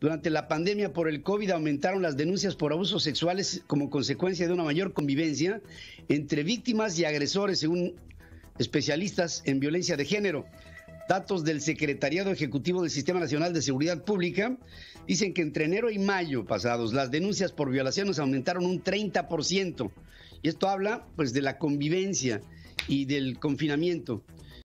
Durante la pandemia por el COVID aumentaron las denuncias por abusos sexuales como consecuencia de una mayor convivencia entre víctimas y agresores, según especialistas en violencia de género. Datos del Secretariado Ejecutivo del Sistema Nacional de Seguridad Pública dicen que entre enero y mayo pasados las denuncias por violaciones aumentaron un 30%. Y esto habla pues de la convivencia y del confinamiento.